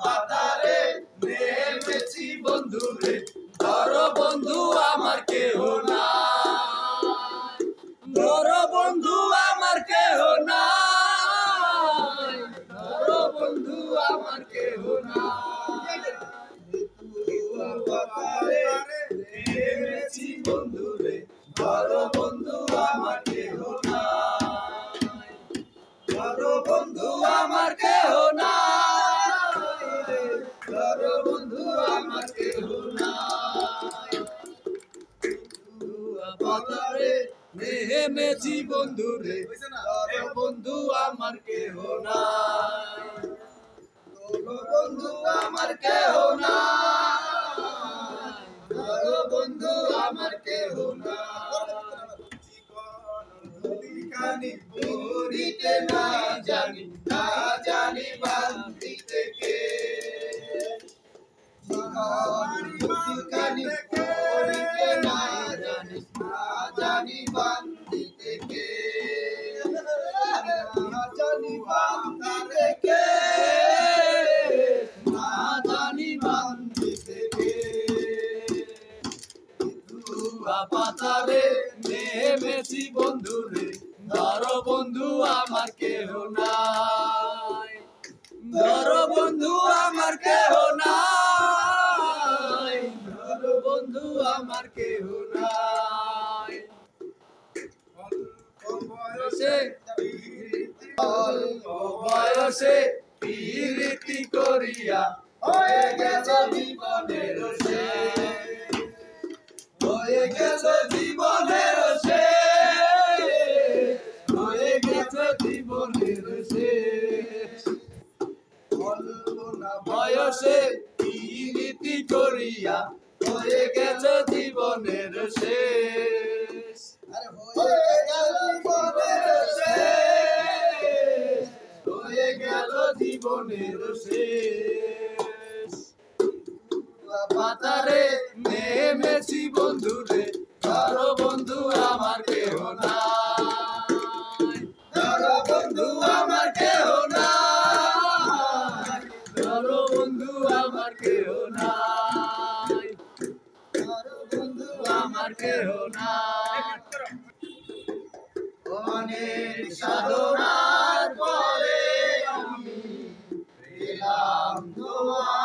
পাতারে নেমেছি বন্ধু, আমার ধর বন্ধু, আমার না ধর বন্ধু, আমার না বন্ধু, আমার না বন্ধু, আমার ধর বন্ধু আমার কেহ না পাতারে নেমেছি বন্ধু রে বন্ধু আমার কেহ না বন্ধু আমার কেহ না ধর বন্ধু আমার কেহ না কানি না জানি পাতারে, নেমেছি বন্ধু রে ধর বন্ধু, আমার কেহ নাই। ধর বন্ধু, আমার কেহ নাই। ধর বন্ধু, আমার কেহ নাই। অল্প বয়সে প্রীতি করিয়া হয়ে গেছে জীবনের শেষ। হয়ে গেছে জীবনের শেষ, হয়ে গেছে জীবনের শেষ। কল্পনা বয়সে রীতি করিয়া, হয়ে গেছে জীবনের শেষ। হয়ে গেল জীবনের শেষ, হয়ে গেল জীবনের শেষ। পাতারে প্রেমেছি বন্ধুরে ধরো বন্ধু আমার কেহ না ধরো বন্ধু আমার কেহ না বন্ধু আমার কেহ না ধরো বন্ধু আমার কেহ না অনেক সাধনার পরে আমি তোমার